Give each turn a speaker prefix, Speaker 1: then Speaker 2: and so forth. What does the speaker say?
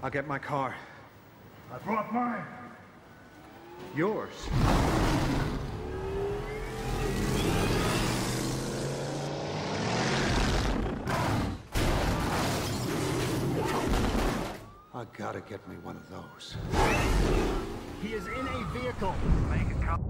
Speaker 1: I'll get my car.
Speaker 2: I brought mine.
Speaker 1: Yours. I gotta get me one of those.
Speaker 2: He is in a vehicle.
Speaker 3: Make a.